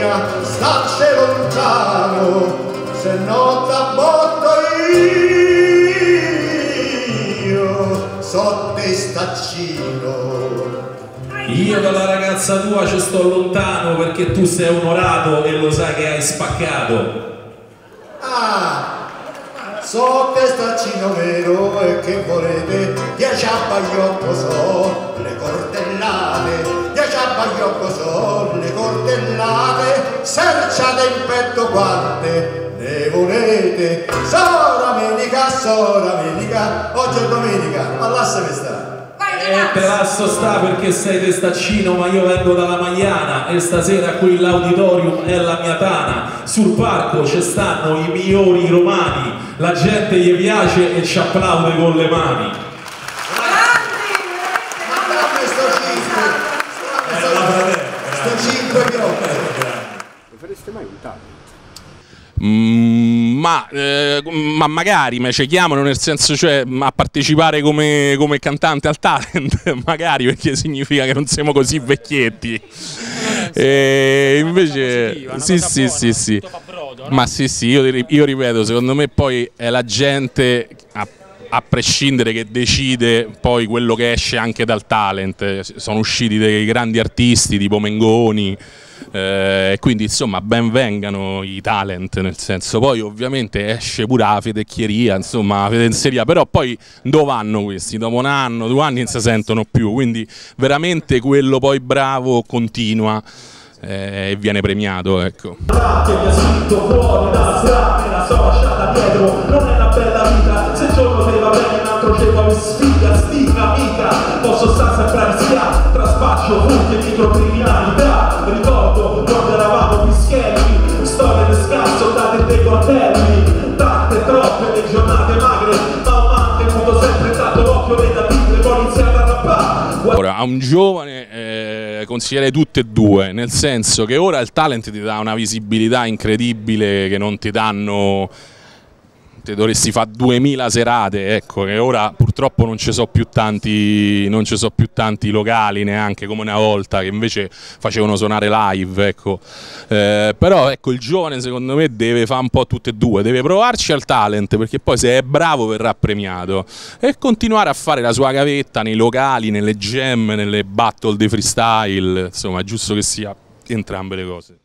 mia stacce lontano se no t'abbotto io sotto staccino. Io dalla ragazza tua ci sto lontano perché tu sei onorato e lo sai che hai spaccato. Ah so testaccino vero e che volete 10 abbagliotto so dieci a bagliocco so le cortellate, serciate in petto quante ne volete. So domenica, so domenica, oggi è domenica, ma lasciami stare. E te lascio sta perché sei testaccino ma io vengo dalla Magliana e stasera qui l'auditorium è la mia tana sul parco ci stanno i migliori romani la gente gli piace e ci applaude con le mani cinque piocchi. Lo fareste mai un talent? Mm, ma, eh, ma magari me ci chiamano nel senso cioè a partecipare come, come cantante al talent magari perché significa che non siamo così vecchietti e invece sì sì sì sì ma sì sì io, io ripeto secondo me poi è la gente a, a prescindere che decide poi quello che esce anche dal talent. Sono usciti dei grandi artisti tipo Mengoni eh, quindi insomma ben vengano i talent nel senso poi ovviamente esce pure la fedecchieria insomma la fedenzeria però poi dove vanno questi? Dopo un anno due anni non si sentono più quindi veramente quello poi bravo continua eh, e viene premiato ecco giorno mi sfiga stica mica posso stare sempre a rischiare tra spaccio furti e microcriminalità ricordo quando eravamo pischelli storie di scasso date dei coltelli tante troppe le giornate magre ma ho mantenuto sempre tanto l'occhio da piccole poi iniziato a rappare Ora, a un giovane eh, consiglierei tutte e due, nel senso che ora il talent ti dà una visibilità incredibile che non ti danno te dovresti fare 2000 serate, ecco, che ora purtroppo non ci sono più so più tanti locali neanche come una volta che invece facevano suonare live, ecco. Eh, però ecco, il giovane secondo me deve fare un po' tutte e due, deve provarci al talent perché poi se è bravo verrà premiato e continuare a fare la sua gavetta nei locali, nelle jam, nelle battle di freestyle, insomma è giusto che sia entrambe le cose.